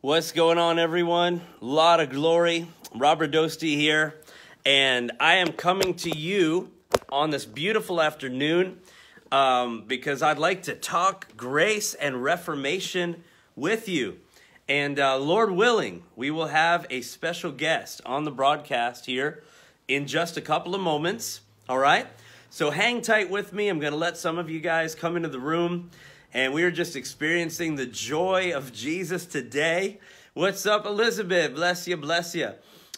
What's going on, everyone? A lot of glory. Rob Radosti here, and I am coming to you on this beautiful afternoon um, because I'd like to talk grace and reformation with you. And uh, Lord willing, we will have a special guest on the broadcast here in just a couple of moments. All right? So hang tight with me. I'm going to let some of you guys come into the room and we are just experiencing the joy of Jesus today. What's up, Elizabeth? Bless you, bless you.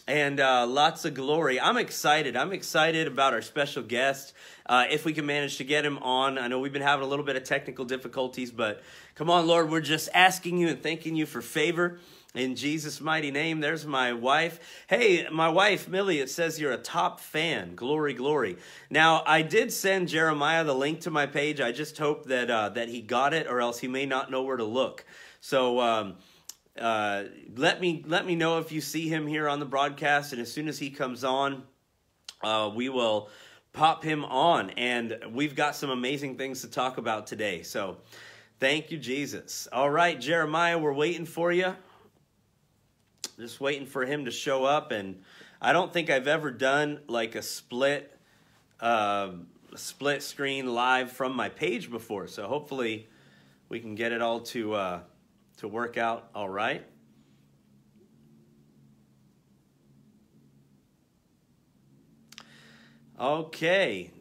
And uh, lots of glory. I'm excited. I'm excited about our special guest. Uh, if we can manage to get him on, I know we've been having a little bit of technical difficulties, but come on, Lord, we're just asking you and thanking you for favor. In Jesus' mighty name, there's my wife. Hey, my wife, Millie, it says you're a top fan. Glory, glory. Now, I did send Jerimiah the link to my page. I just hope that, uh, that he got it, or else he may not know where to look. So, um, uh, let me let me know if you see him here on the broadcast, and as soon as he comes on, uh, we will pop him on. And we've got some amazing things to talk about today. So, thank you, Jesus. All right, Jerimiah, we're waiting for you just waiting for him to show up. And I don't think I've ever done like a split, uh, split screen live from my page before. So hopefully we can get it all to uh, to work out all right. Okay.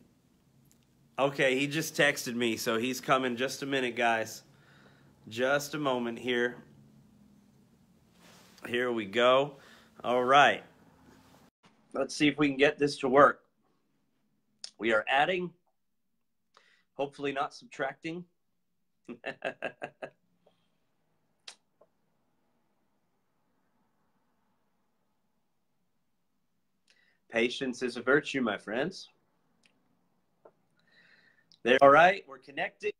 Okay, he just texted me, so he's coming just a minute, guys. Just a moment here. Here we go. All right. Let's see if we can get this to work. We are adding, hopefully not subtracting. Patience is a virtue, my friends. There. All right, we're connecting.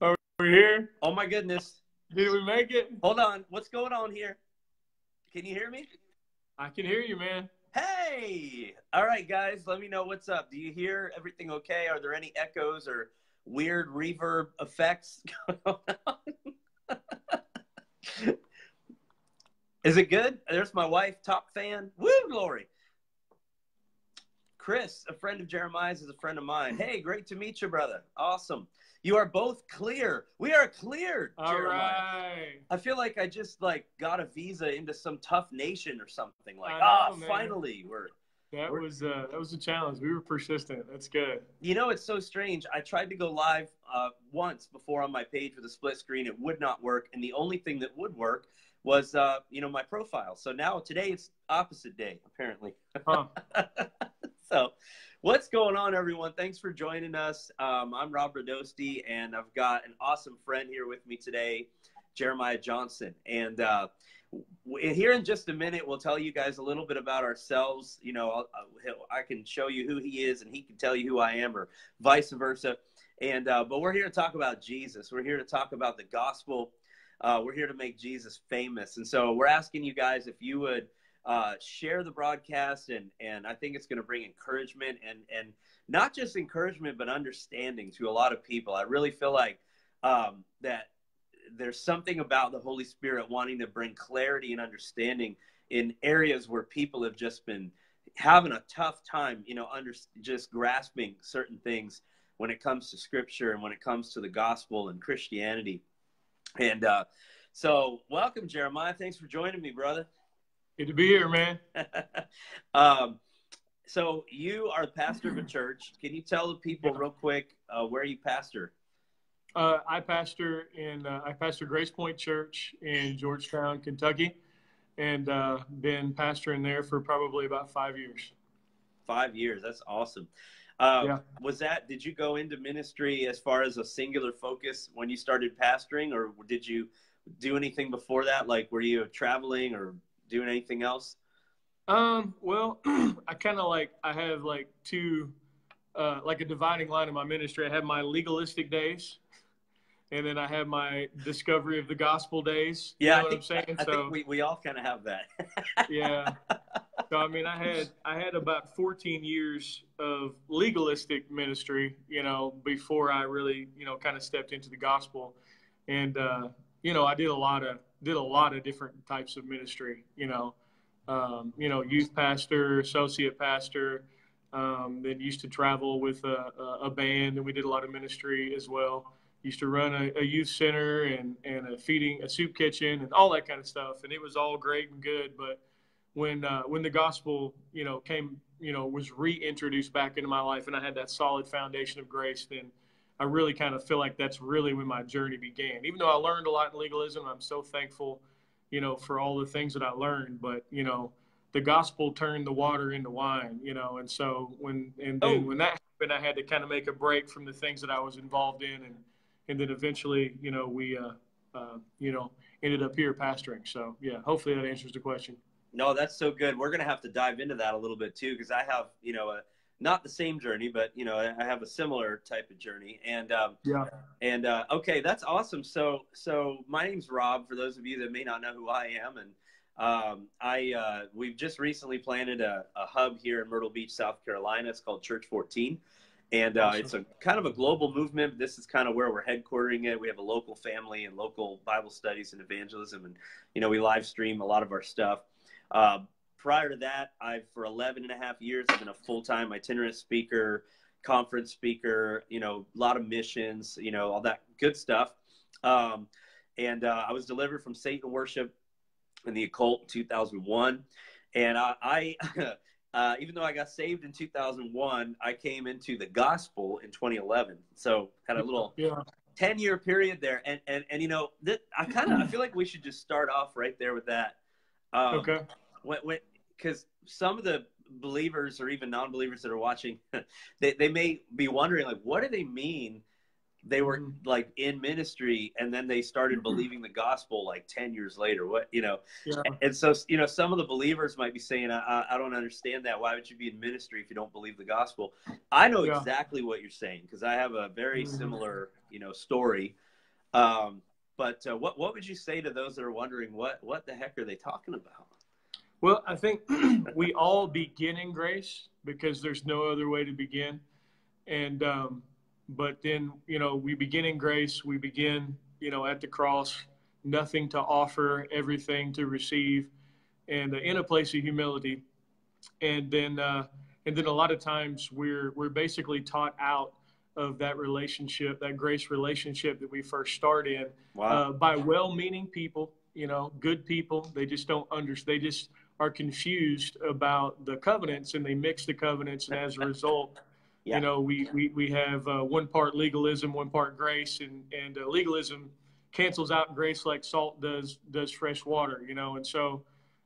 Are we here? Oh my goodness. Did we make it? Hold on. What's going on here? Can you hear me? I can hear you, man. Hey! All right, guys, let me know what's up. Do you hear everything okay? Are there any echoes or weird reverb effects going on? Is it good? There's my wife, top fan. Woo, glory. Chris, a friend of Jerimiah's, is a friend of mine. Hey, great to meet you, brother. Awesome. You are both clear. We are cleared. All right. I feel like I just like got a visa into some tough nation or something. Like, ah, finally, we're. That We're- was uh, that was a challenge. We were persistent. That's good. You know, it's so strange. I tried to go live uh, once before on my page with a split screen. It would not work, and the only thing that would work was, uh, you know, my profile. So now today it's opposite day apparently. Huh. so, what's going on, everyone? Thanks for joining us. Um, I'm Rob Radosti, and I've got an awesome friend here with me today, Jerimiah Johnson. And uh, here in just a minute, we'll tell you guys a little bit about ourselves. You know, I'll- I can show you who he is, and he can tell you who I am, or vice versa. And uh, but we're here to talk about Jesus. We're here to talk about the gospel. Uh, we're here to make Jesus famous, and so we're asking you guys if you would uh, share the broadcast, and and I think it's going to bring encouragement and and not just encouragement, but understanding to a lot of people. I really feel like um, that there's something about the Holy Spirit wanting to bring clarity and understanding in areas where people have just been having a tough time, you know, under just grasping certain things when it comes to Scripture and when it comes to the gospel and Christianity. And uh, so, welcome, Jerimiah. Thanks for joining me, brother. Good to be here, man. um, so you are the pastor of a church. Can you tell the people real quick uh, where you pastor? Uh, I pastor in uh, I pastor Grace Point Church in Georgetown, Kentucky, and uh, been pastoring there for probably about five years. Five years. That's awesome. Uh, Yeah. Was that? Did you go into ministry as far as a singular focus when you started pastoring, or did you do anything before that? Like, were you traveling or doing anything else? Um, well, I kind of like I have like two, uh, like a dividing line in my ministry. I have my legalistic days, and then I have my discovery of the gospel days. You Yeah, know I what think, I'm saying. I so think we, we all kind of have that. yeah. So I mean, I had I had about 14 years of legalistic ministry, you know, before I really, you know, kind of stepped into the gospel. and uh, you know, I did a lot of did a lot of different types of ministry. You know, um, you know, youth pastor, associate pastor. Um, then used to travel with a, a, band, and we did a lot of ministry as well. Used to run a, a, youth center and and a feeding a soup kitchen and all that kind of stuff, and it was all great and good. But when uh, when the gospel, you know, came, you know, was reintroduced back into my life, and I had that solid foundation of grace, then I really kind of feel like that's really when my journey began. Even though I learned a lot in legalism, I'm so thankful, you know, for all the things that I learned. But you know, the gospel turned the water into wine, you know, and so when and then oh. when that happened, I had to kind of make a break from the things that I was involved in, and and then eventually, you know, we, uh, uh, you know, ended up here pastoring. So yeah, hopefully that answers the question. No, that's so good. We're gonna have to dive into that a little bit too, because I have, you know, a not the same journey, but you know, I have a similar type of journey. And um, yeah, and uh, okay, that's awesome. So, so my name's Rob. For those of you that may not know who I am, and um, I uh, we've just recently planted a, a, hub here in Myrtle Beach, South Carolina. It's called Church 14, and uh, awesome. it's a kind of a global movement. This is kind of where we're headquartering it. We have a local family and local Bible studies and evangelism, and you know, we live stream a lot of our stuff. Prior to that, I've for 11 and a half years, I've been a full-time itinerant speaker, conference speaker, you know, a lot of missions, you know, all that good stuff. Um, and uh, I was delivered from Satan worship in the occult in 2001. And I, I uh, even though I got saved in 2001, I came into the gospel in 2011. So had a little yeah. 10 year period there. And, and, and, you know, th- I kind of, I feel like we should just start off right there with that. Um, okay. When, when, because some of the believers or even non-believers that are watching, they, they may be wondering like, what do they mean? They were mm-hmm. like in ministry and then they started mm-hmm. believing the gospel like 10 years later. What, you know? Yeah. And so, you know, some of the believers might be saying, I, I don't understand that. Why would you be in ministry if you don't believe the gospel? I know yeah. exactly what you're saying because I have a very mm-hmm. similar, you know, story. Um, but uh, what, what would you say to those that are wondering what, what the heck are they talking about? Well, I think we all begin in grace because there's no other way to begin. And, um, but then, you know, we begin in grace, we begin, you know, at the cross, nothing to offer, everything to receive, and uh, in a place of humility. And then, uh, and then a lot of times we're, we're basically taught out of that relationship, that grace relationship that we first start in wow. uh, by well-meaning people, you know, good people. They just don't understand. They just are confused about the covenants and they mix the covenants and as a result yeah. you know we we, we have uh, one part legalism one part grace and and uh, legalism cancels out grace like salt does does fresh water you know and so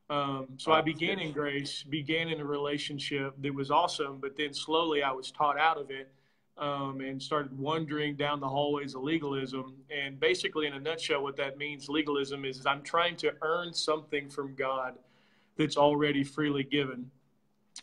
um, so I began in grace, began in a relationship that was awesome, but then slowly I was taught out of it um, and started wandering down the hallways of legalism. And basically, in a nutshell, what that means legalism is, is I'm trying to earn something from God that's already freely given.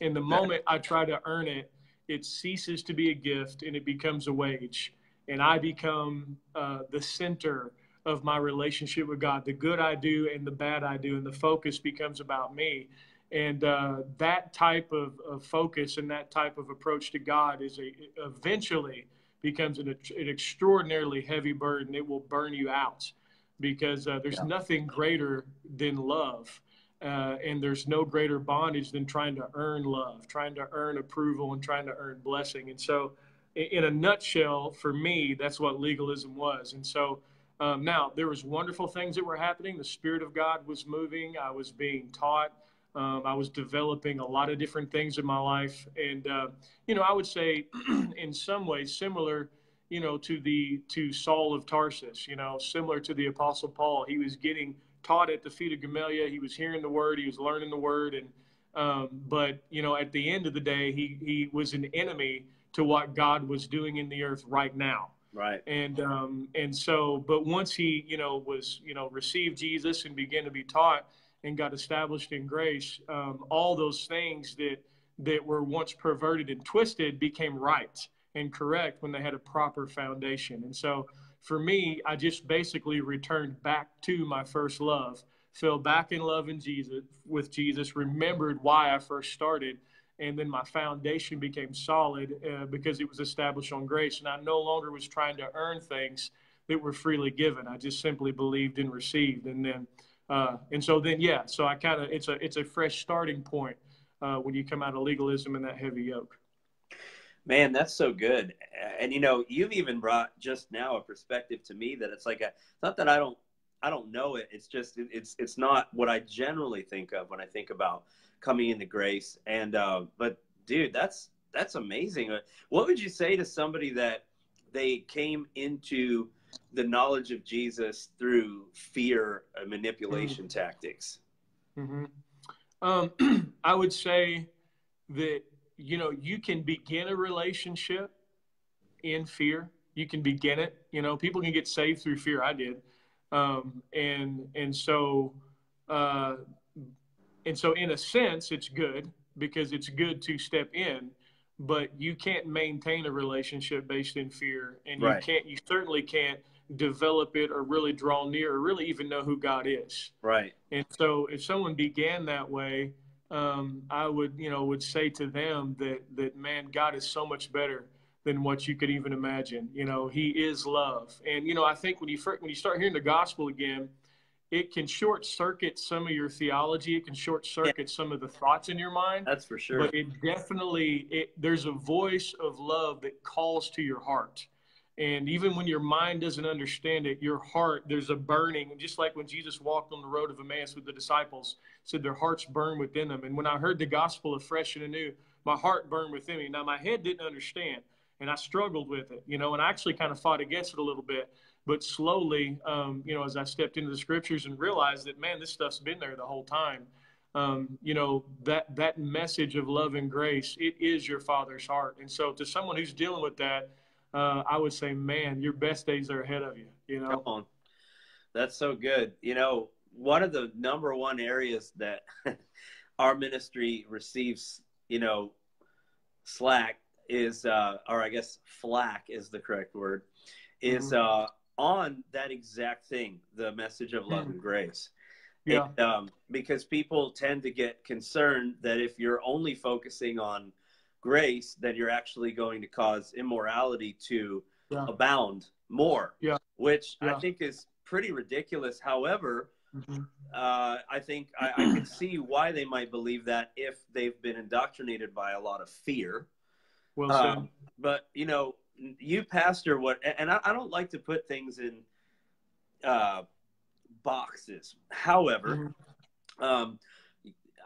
And the moment I try to earn it, it ceases to be a gift and it becomes a wage. And I become uh, the center of my relationship with God. The good I do and the bad I do, and the focus becomes about me. And uh, that type of, of, focus and that type of approach to God is a, eventually becomes an, an extraordinarily heavy burden. It will burn you out because uh, there's yeah. nothing greater than love. Uh, and there's no greater bondage than trying to earn love, trying to earn approval, and trying to earn blessing. And so, in a nutshell, for me, that's what legalism was. And so, um, now there was wonderful things that were happening. The Spirit of God was moving. I was being taught. Um, I was developing a lot of different things in my life, and uh, you know, I would say, in some ways, similar, you know, to the to Saul of Tarsus. You know, similar to the Apostle Paul. He was getting taught at the feet of Gamaliel. He was hearing the word. He was learning the word. And um, but you know, at the end of the day, he he was an enemy to what God was doing in the earth right now. Right. And um, and so, but once he you know was you know received Jesus and began to be taught and got established in grace, um, all those things that that were once perverted and twisted became right and correct when they had a proper foundation. And so for me, I just basically returned back to my first love, fell back in love in Jesus with Jesus, remembered why I first started, and then my foundation became solid uh, because it was established on grace, and I no longer was trying to earn things that were freely given. I just simply believed and received, and then uh, and so then yeah, so I kind of it's a it's a fresh starting point uh, when you come out of legalism and that heavy yoke. Man, that's so good. And you know, you've even brought just now a perspective to me that it's like a not that I don't I don't know it. It's just it's it's not what I generally think of when I think about coming into grace. And uh, but dude, that's that's amazing. Uh, what would you say to somebody that they came into the knowledge of Jesus through fear and manipulation mm-hmm. tactics? Mm-hmm. Um, I would say that you know you can begin a relationship in fear. You can begin it. You know, people can get saved through fear. I did, um, and and so uh, and so in a sense, it's good because it's good to step in but you can't maintain a relationship based in fear and you can't you certainly can't develop it or really draw near or really even know who god is right and so if someone began that way um, i would you know would say to them that that man god is so much better than what you could even imagine you know he is love and you know i think when you when you start hearing the gospel again it can short circuit some of your theology. It can short circuit yeah. some of the thoughts in your mind. That's for sure. But it definitely it, there's a voice of love that calls to your heart. And even when your mind doesn't understand it, your heart, there's a burning. Just like when Jesus walked on the road of Emmaus with the disciples, said their hearts burn within them. And when I heard the gospel afresh and anew, my heart burned within me. Now, my head didn't understand, and I struggled with it, you know, and I actually kind of fought against it a little bit. But slowly, um, you know, as I stepped into the scriptures and realized that, man, this stuff's been there the whole time. Um, you know, that that message of love and grace, it is your Father's heart. And so, to someone who's dealing with that, uh, I would say, man, your best days are ahead of you. You know, come on, that's so good. You know, one of the number one areas that our ministry receives, you know, slack is, uh, or I guess flack is the correct word, is mm-hmm. uh, on that exact thing, the message of love mm. and grace. Yeah. And, um, because people tend to get concerned that if you're only focusing on grace, then you're actually going to cause immorality to yeah. abound more. Yeah. Which yeah. I think is pretty ridiculous. However, mm-hmm. uh, I think I, I can see why they might believe that if they've been indoctrinated by a lot of fear. Well. Um, but you know, you pastor what and I, I, don't like to put things in uh, boxes however mm-hmm. um,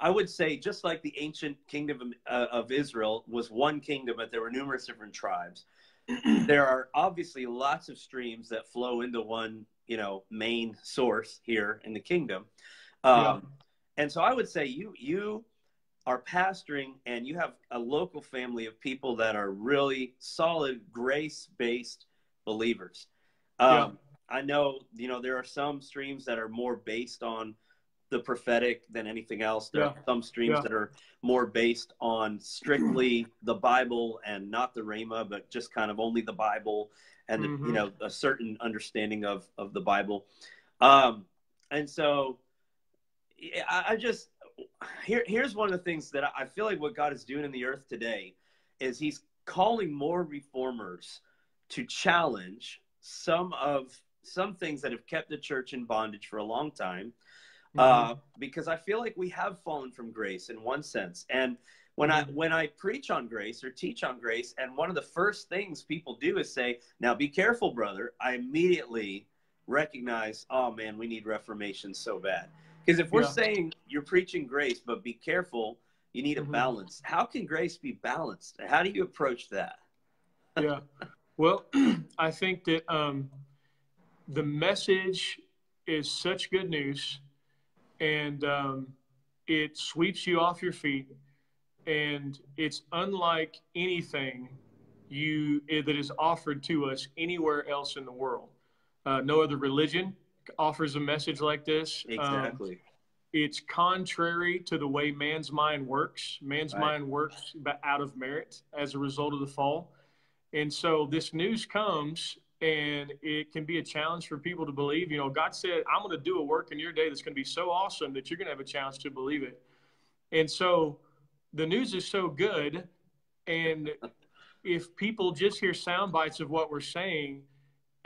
i would say just like the ancient kingdom of, uh, of israel was one kingdom but there were numerous different tribes there are obviously lots of streams that flow into one you know main source here in the kingdom um, yeah. and so i would say you you are pastoring and you have a local family of people that are really solid grace based believers. Um, yeah. I know, you know, there are some streams that are more based on the prophetic than anything else. There yeah. are some streams yeah. that are more based on strictly the Bible and not the Rhema, but just kind of only the Bible and, mm-hmm. you know, a certain understanding of, of the Bible. Um, and so I, I just, here, here's one of the things that I feel like what God is doing in the earth today is He's calling more reformers to challenge some of some things that have kept the church in bondage for a long time. Mm-hmm. Uh, because I feel like we have fallen from grace in one sense, and when I mm-hmm. when I preach on grace or teach on grace, and one of the first things people do is say, "Now be careful, brother." I immediately recognize, "Oh man, we need reformation so bad." Because if we're yeah. saying you're preaching grace, but be careful, you need a mm-hmm. balance. How can grace be balanced? How do you approach that? yeah. Well, I think that um, the message is such good news and um, it sweeps you off your feet and it's unlike anything you eh, that is offered to us anywhere else in the world. Uh, no other religion offers a message like this. Um, exactly. Um, it's contrary to the way man's mind works. Man's right. mind works out of merit as a result of the fall. And so this news comes and it can be a challenge for people to believe. You know, God said, I'm going to do a work in your day that's going to be so awesome that you're going to have a chance to believe it. And so the news is so good. And if people just hear sound bites of what we're saying,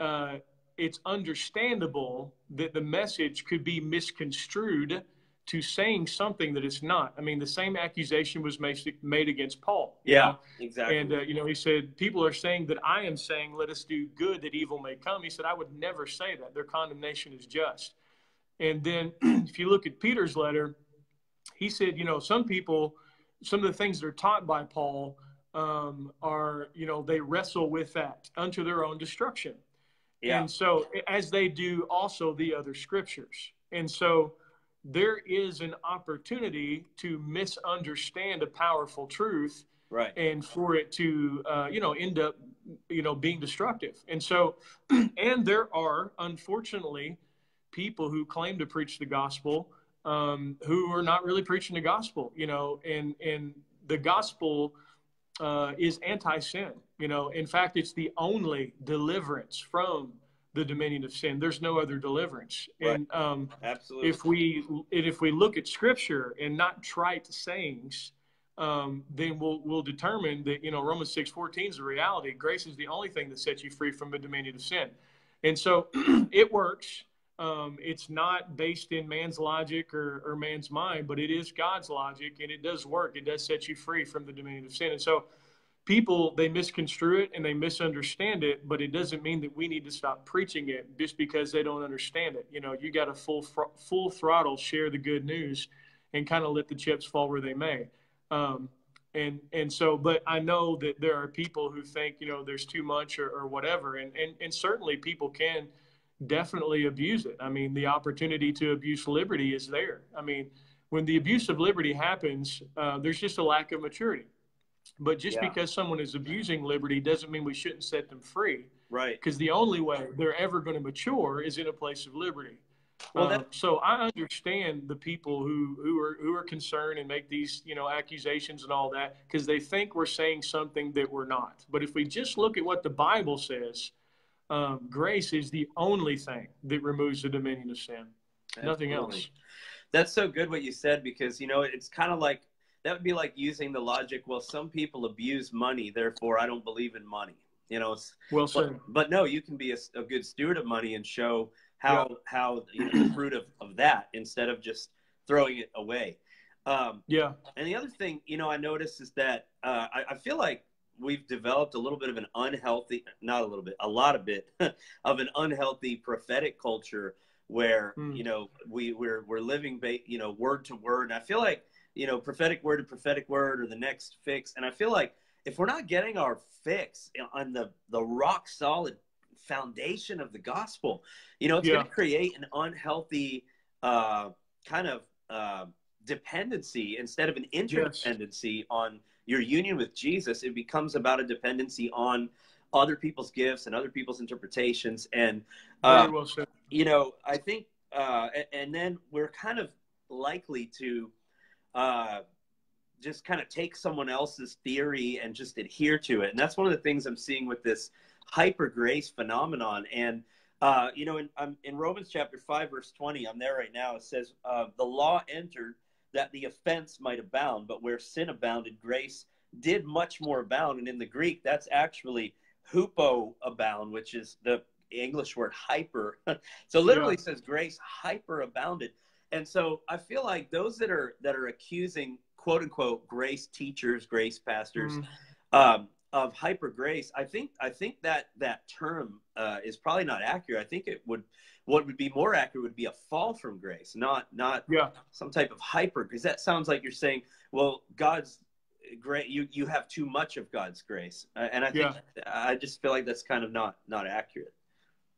uh, it's understandable that the message could be misconstrued to saying something that it's not. I mean, the same accusation was made against Paul. Yeah, know? exactly. And, uh, you know, he said, People are saying that I am saying, let us do good that evil may come. He said, I would never say that. Their condemnation is just. And then if you look at Peter's letter, he said, you know, some people, some of the things that are taught by Paul um, are, you know, they wrestle with that unto their own destruction. Yeah. And so, as they do also the other scriptures. And so, there is an opportunity to misunderstand a powerful truth right. and for it to uh, you know end up you know being destructive. And so and there are unfortunately people who claim to preach the gospel um, who are not really preaching the gospel you know and and the gospel uh, is anti-sin you know. In fact it's the only deliverance from the dominion of sin. There's no other deliverance. Right. And um, absolutely, if we if we look at Scripture and not trite sayings, um, then we'll we'll determine that you know Romans six fourteen is a reality. Grace is the only thing that sets you free from the dominion of sin, and so it works. Um, it's not based in man's logic or, or man's mind, but it is God's logic, and it does work. It does set you free from the dominion of sin, and so people they misconstrue it and they misunderstand it but it doesn't mean that we need to stop preaching it just because they don't understand it. You know you got to full full throttle share the good news and kind of let the chips fall where they may. Um, and and so but i know that there are people who think you know there's too much or, or whatever and, and and certainly people can definitely abuse it. I mean the opportunity to abuse liberty is there. I mean when the abuse of liberty happens uh, there's just a lack of maturity but just yeah. because someone is abusing liberty doesn't mean we shouldn't set them free. Right. Because the only way they're ever going to mature is in a place of liberty. Well, that... um, so I understand the people who, who are who are concerned and make these you know accusations and all that because they think we're saying something that we're not. But if we just look at what the Bible says, um, grace is the only thing that removes the dominion of sin. Absolutely. Nothing else. That's so good what you said because you know it's kind of like that would be like using the logic well some people abuse money therefore i don't believe in money you know well said. But, but no you can be a, a, good steward of money and show how yeah. how you know, the fruit of, of that instead of just throwing it away um, yeah and the other thing you know i noticed is that uh, I, I feel like we've developed a little bit of an unhealthy not a little bit a lot of bit of an unhealthy prophetic culture where mm. you know we we're we're living ba- you know word to word and i feel like you know, prophetic word to prophetic word or the next fix. And I feel like if we're not getting our fix on the, the rock solid foundation of the gospel, you know, it's yeah. going to create an unhealthy uh, kind of uh, dependency instead of an interdependency yes. on your union with Jesus. It becomes about a dependency on other people's gifts and other people's interpretations. And, uh, well you know, I think, uh, and, and then we're kind of likely to uh, just kind of take someone else's theory and just adhere to it. And that's one of the things I'm seeing with this hyper grace phenomenon. And, uh, you know, in, um, in Romans chapter 5, verse 20, I'm there right now. It says, uh, The law entered that the offense might abound, but where sin abounded, grace did much more abound. And in the Greek, that's actually hupo abound, which is the English word hyper. so literally yeah. says grace hyper abounded. And so I feel like those that are that are accusing quote unquote grace teachers, grace pastors, mm. um, of hyper grace, I think I think that that term uh, is probably not accurate. I think it would what would be more accurate would be a fall from grace, not not yeah. some type of hyper because that sounds like you're saying, well, God's great you you have too much of God's grace, uh, and I think yeah. I just feel like that's kind of not not accurate.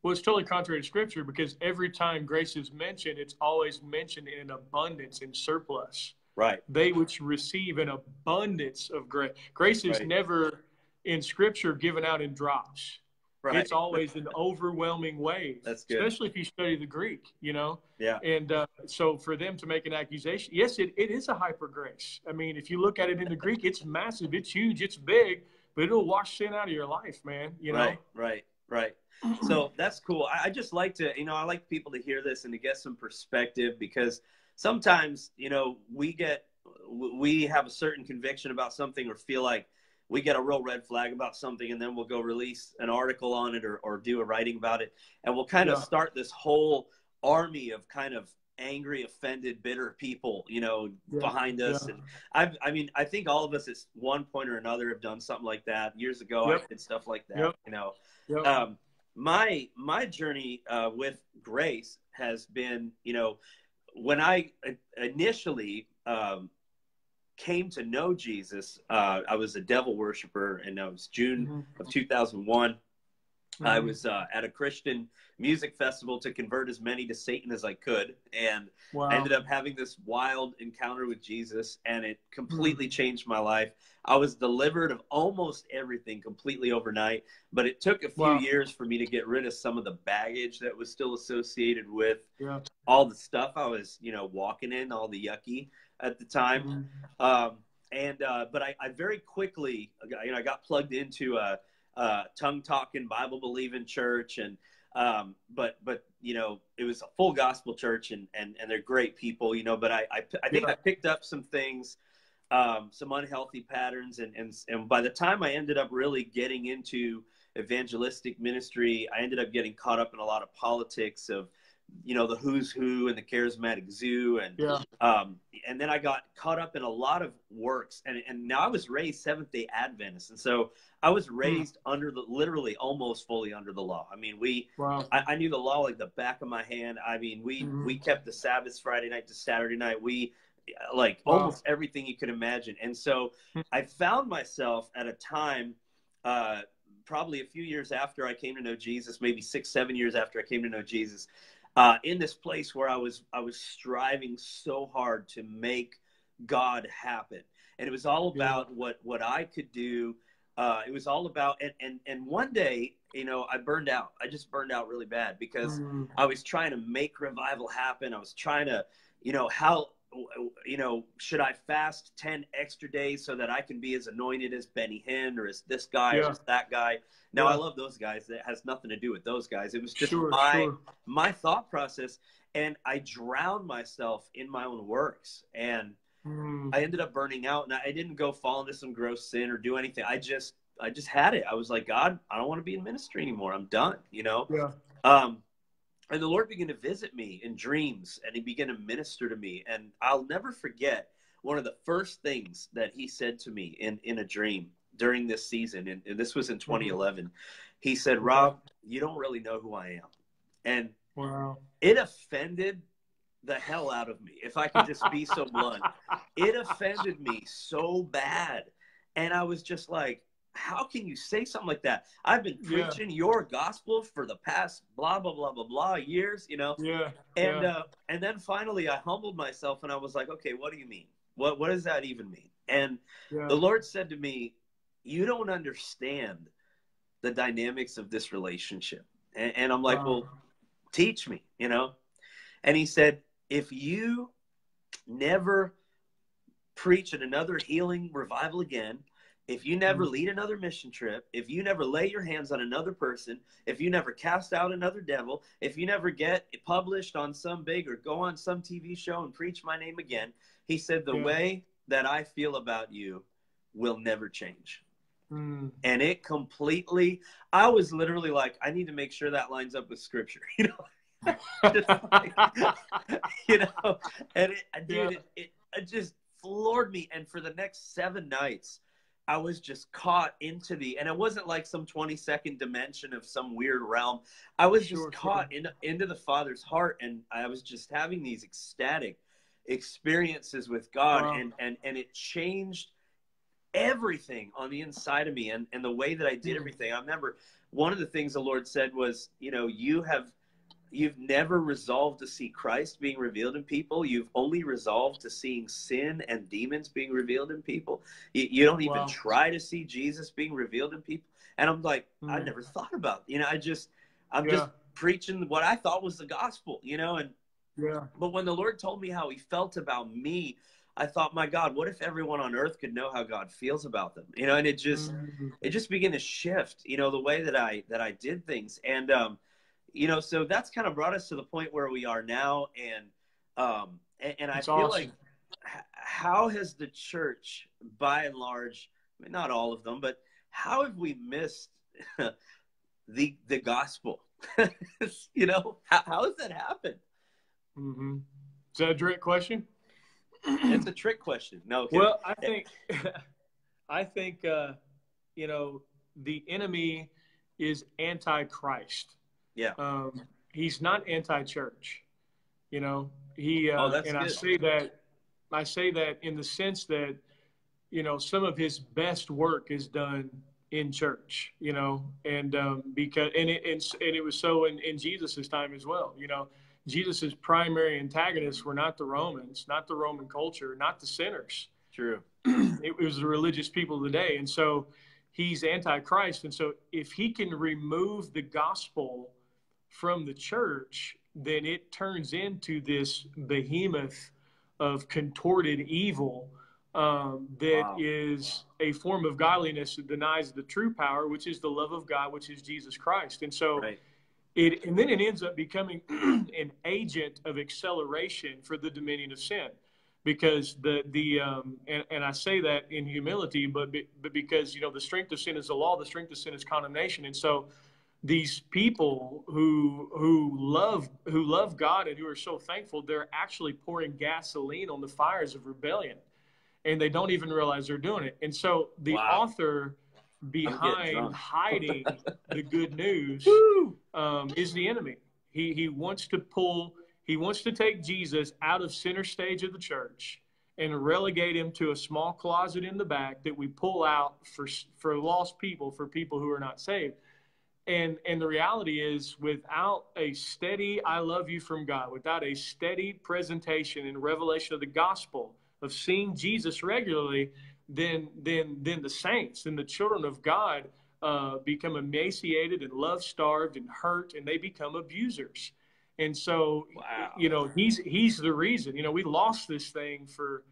Well, it's totally contrary to scripture because every time grace is mentioned, it's always mentioned in an abundance, in surplus. Right. They which receive an abundance of grace. Grace is right. never in scripture given out in drops. Right. It's always an overwhelming wave. That's good. Especially if you study the Greek, you know? Yeah. And uh, so for them to make an accusation, yes, it, it is a hyper grace. I mean, if you look at it in the Greek, it's massive, it's huge, it's big, but it'll wash sin out of your life, man. You know? Right, right, right. Uh-huh. So that's cool. I, I just like to, you know, I like people to hear this and to get some perspective because sometimes, you know, we get, we have a certain conviction about something or feel like we get a real red flag about something and then we'll go release an article on it or, or do a writing about it. And we'll kind of start this whole army of kind of angry offended bitter people you know Yeah. behind us Yeah. and I've, i mean i think all of us at one point or another have done something like that years ago Yep. i did stuff like that Yep. you know Yep. um, my my journey uh, with grace has been you know when i initially um, came to know jesus uh, i was a devil worshiper and that was june Mhm. of 2001 i Mhm. was uh, at a christian music festival to convert as many to satan as i could and wow. I ended up having this wild encounter with Jesus, and it Hmm. completely changed my life. I was delivered of almost everything completely overnight, but it took a few Wow. years for me to get rid of some of the baggage that was still associated with Yeah. all the stuff I was, you know, walking in, all the yucky at the time. Mhm. Um, and uh, but I, I very quickly, you know, I got plugged into a, a tongue talking, Bible believing church, and um, but but you know, it was a full gospel church, and and and they're great people, you know. But I I, I think Yeah. I picked up some things, um, some unhealthy patterns, and and and by the time I ended up really getting into evangelistic ministry, I ended up getting caught up in a lot of politics of you know the who's who and the charismatic zoo and Yeah. um, and then I got caught up in a lot of works, and and now I was raised Seventh Day Adventist, and so I was raised under the literally almost fully under the law. I mean, we Wow. I, I knew the law like the back of my hand. I mean, we Mhm. we kept the Sabbaths Friday night to Saturday night. We like Wow. almost everything you could imagine, and so Hmm. I found myself at a time. Uh, probably a few years after I came to know Jesus, maybe six, seven years after I came to know Jesus, uh, in this place where I was I was striving so hard to make God happen, and it was all Yeah. about what what I could do. Uh, it was all about and and and one day, you know, I burned out. I just burned out really bad because Mhm. I was trying to make revival happen. I was trying to, you know, how, you know, should I fast 10 extra days so that I can be as anointed as Benny Hinn or as this guy Yeah. or as that guy? Now, Yeah. I love those guys. That has nothing to do with those guys. It was just Sure. my, Sure. my thought process. And I drowned myself in my own works. And Mhm. I ended up burning out and I didn't go fall into some gross sin or do anything. I just, I just had it. I was like, God, I don't want to be in ministry anymore. I'm done, you know? Yeah. Um, and the Lord began to visit me in dreams and he began to minister to me. And I'll never forget one of the first things that he said to me in, in a dream during this season. And, and this was in mm-hmm. 2011. He said, Rob, you don't really know who I am. And Wow. it offended the hell out of me, if I could just be so blunt. It offended me so bad. And I was just like, how can you say something like that? I've been Yeah. preaching your gospel for the past blah blah blah blah blah years, you know. Yeah. And yeah. uh, and then finally I humbled myself and I was like, okay, what do you mean? What what does that even mean? And yeah. the Lord said to me, you don't understand the dynamics of this relationship. And, and I'm like, Wow. well, teach me, you know? And he said, if you never preach at another healing revival again, if you never Mhm. lead another mission trip, if you never lay your hands on another person, if you never cast out another devil, if you never get published on some big or go on some TV show and preach my name again, he said, the Yeah. way that I feel about you will never change Mm. and it completely i was literally like i need to make sure that lines up with scripture you know like, you know and it dude Yeah. it, it, it just floored me and for the next seven nights i was just caught into the and it wasn't like some 20 second dimension of some weird realm i was just Sure, caught in, into the father's heart and i was just having these ecstatic experiences with god Wow. and and and it changed everything on the inside of me and, and the way that I did Mm. everything. I remember one of the things the Lord said was, you know, you have you've never resolved to see Christ being revealed in people. You've only resolved to seeing sin and demons being revealed in people. You, you don't even Wow. try to see Jesus being revealed in people. And I'm like, I Mm. never thought about, you know, I just I'm Yeah. just preaching what I thought was the gospel, you know, and Yeah. but when the Lord told me how he felt about me, I thought, my God, what if everyone on earth could know how God feels about them? You know, and it just Mhm. it just began to shift, you know, the way that I that I did things. And um, you know, so that's kind of brought us to the point where we are now and um and, and I That's feel awesome. like how has the church by and large I mean, not all of them, but how have we missed the the gospel? you know, how, how has that happened? Mm-hmm. Is that a direct question? it's a trick question. No. Well, I think, I think, uh, you know, the enemy is anti-Christ. Yeah. Um, he's not anti-church. You know, he. Uh, oh, and good. I say that, I say that in the sense that, you know, some of his best work is done in church. You know, and um, because and it and, and it was so in in Jesus's time as well. You know Jesus' primary antagonists were not the Romans, not the Roman culture, not the sinners. True. it was the religious people of the day. And so he's antichrist. And so if he can remove the gospel from the church, then it turns into this behemoth of contorted evil um, that wow. is a form of godliness that denies the true power, which is the love of God, which is Jesus Christ. And so. Right it, and then it ends up becoming an agent of acceleration for the dominion of sin because the the um, and, and I say that in humility, but be, but because you know the strength of sin is the law, the strength of sin is condemnation, and so these people who who love who love God and who are so thankful, they're actually pouring gasoline on the fires of rebellion, and they don't even realize they're doing it. And so the wow. author behind hiding the good news um, is the enemy. He, he wants to pull, he wants to take Jesus out of center stage of the church and relegate him to a small closet in the back that we pull out for, for lost people, for people who are not saved. And, and the reality is, without a steady I love you from God, without a steady presentation and revelation of the gospel, of seeing Jesus regularly, then then then the saints and the children of God uh, become emaciated and love starved and hurt, and they become abusers. And so, wow. you know, he's he's the reason. You know, we lost this thing for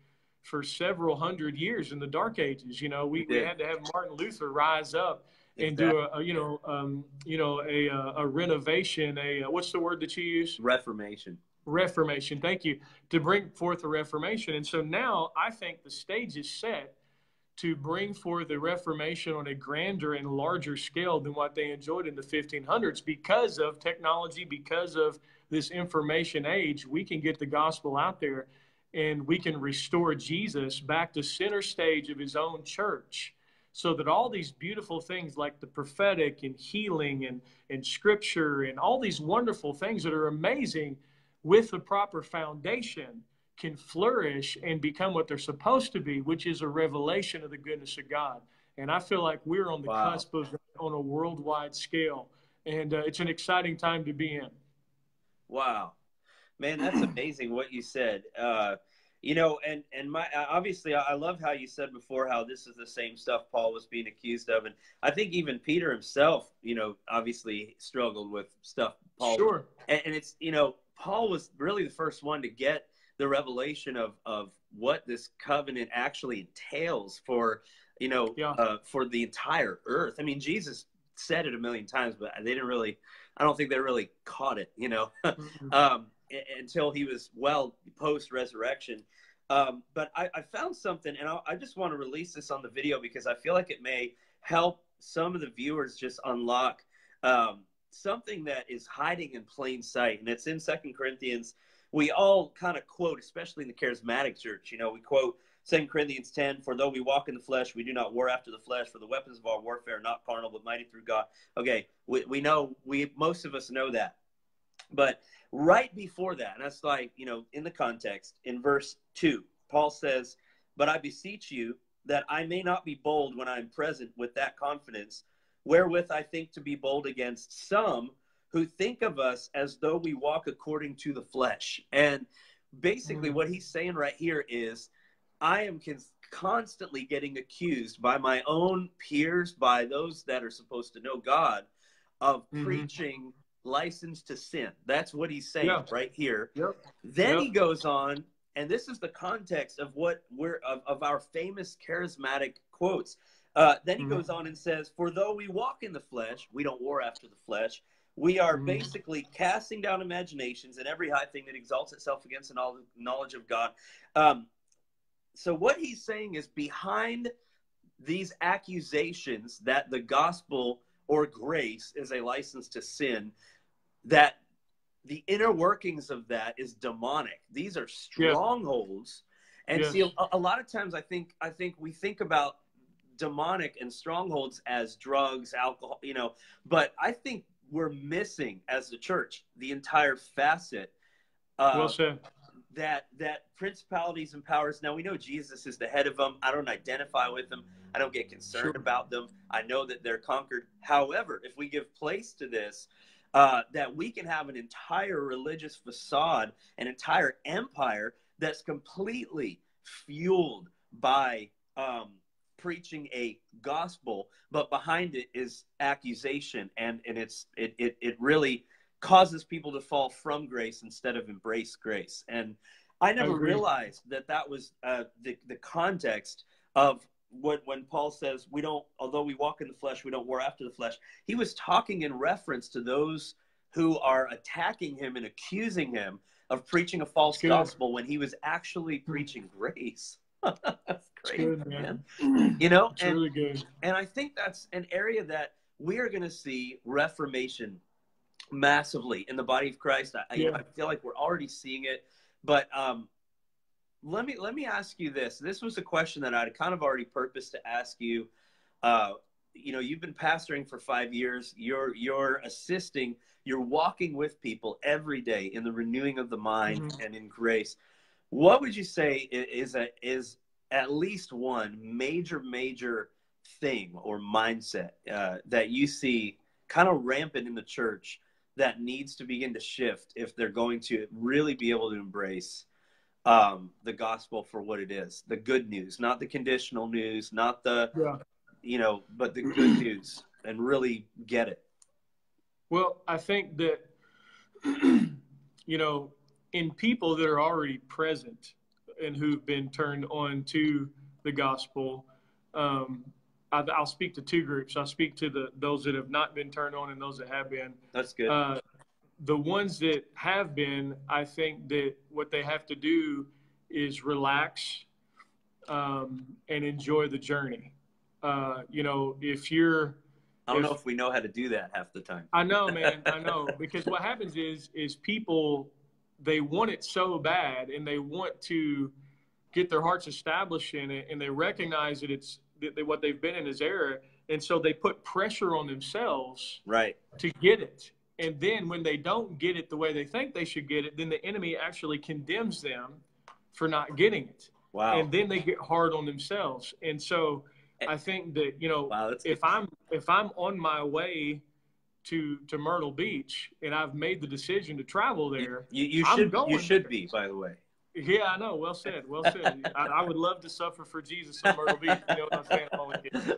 for several hundred years in the Dark Ages. You know, we, we, we had to have Martin Luther rise up and exactly. do a, a, you know um, you know a, a renovation. A what's the word that you use? Reformation. Reformation. Thank you to bring forth a reformation. And so now I think the stage is set to bring forth the Reformation on a grander and larger scale than what they enjoyed in the 1500s because of technology, because of this information age. We can get the gospel out there and we can restore Jesus back to center stage of his own church so that all these beautiful things like the prophetic and healing and, and scripture and all these wonderful things that are amazing with the proper foundation can flourish and become what they're supposed to be, which is a revelation of the goodness of God. And I feel like we're on the wow. cusp of on a worldwide scale, and uh, it's an exciting time to be in. Wow, man, that's amazing what you said. Uh, you know, and and my obviously, I love how you said before how this is the same stuff Paul was being accused of, and I think even Peter himself, you know, obviously struggled with stuff. Paul, sure, and, and it's you know, Paul was really the first one to get the revelation of of what this covenant actually entails for you know yeah. uh, for the entire earth. I mean, Jesus said it a million times, but they didn't really. I don't think they really caught it. You know, um, until he was well post resurrection. Um, but I, I, found something, and I, I just want to release this on the video because I feel like it may help some of the viewers just unlock um, something that is hiding in plain sight, and it's in Second Corinthians we all kind of quote, especially in the charismatic church, you know, we quote Second Corinthians 10, for though we walk in the flesh, we do not war after the flesh, for the weapons of our warfare are not carnal, but mighty through God. Okay, we, we know, we most of us know that. But right before that, and that's like, you know, in the context, in verse 2, Paul says, But I beseech you that I may not be bold when I am present with that confidence, wherewith I think to be bold against some who think of us as though we walk according to the flesh. And basically, mm. what he's saying right here is, I am constantly getting accused by my own peers, by those that are supposed to know God, of mm-hmm. preaching license to sin. That's what he's saying yeah. right here. Yep. Then yep. he goes on, and this is the context of what we're of, of our famous charismatic quotes. Uh, then he mm-hmm. goes on and says, For though we walk in the flesh, we don't war after the flesh. We are mm. basically casting down imaginations and every high thing that exalts itself against the knowledge of God. Um, so, what he's saying is behind these accusations that the gospel or grace is a license to sin, that the inner workings of that is demonic. These are strongholds. Yeah. And see, a, a, lot of times I think I think we think about demonic and strongholds as drugs, alcohol, you know, but I think we're missing as the church the entire facet uh, well said. That that principalities and powers. Now we know Jesus is the head of them. I don't identify with them. I don't get concerned sure. about them. I know that they're conquered. However, if we give place to this, uh, that we can have an entire religious facade, an entire empire that's completely fueled by um, preaching a gospel, but behind it is accusation, and and it's it it, it really causes people to fall from grace instead of embrace grace. And I never I realized that that was uh, the the context of what when Paul says we don't, although we walk in the flesh, we don't war after the flesh. He was talking in reference to those who are attacking him and accusing him of preaching a false gospel when he was actually hmm. preaching grace. that's great, good, man. man. You know, it's and, really good. And I think that's an area that we are going to see reformation massively in the body of Christ. I, yeah. I feel like we're already seeing it, but um, let me let me ask you this. This was a question that I'd kind of already purposed to ask you. Uh, you know, you've been pastoring for five years. You're you're assisting. You're walking with people every day in the renewing of the mind mm-hmm. and in grace. What would you say is a is at least one major major thing or mindset uh, that you see kind of rampant in the church that needs to begin to shift if they're going to really be able to embrace um, the gospel for what it is the good news not the conditional news not the yeah. you know but the good news and really get it well i think that you know in people that are already present and who've been turned on to the gospel um, I, will speak to two groups. I'll speak to the those that have not been turned on and those that have been. That's good. Uh, the ones that have been, I think that what they have to do is relax um, and enjoy the journey. Uh, you know, if you're, I don't if, know if we know how to do that half the time. I know, man. I know because what happens is is people they want it so bad and they want to get their hearts established in it and they recognize that it's that what they've been in is error. And so they put pressure on themselves right. to get it. And then when they don't get it the way they think they should get it then the enemy actually condemns them for not getting it. Wow. And then they get hard on themselves. And so eh. i think that you know wow, if i'm if i'm on my way to to Myrtle Beach, and I've made the decision to travel there. You, you, you should you should there. be, by the way. Yeah, I know. Well said. Well said. I, I, would love to suffer for Jesus in Myrtle Beach. You know what I'm saying? I'm only kidding.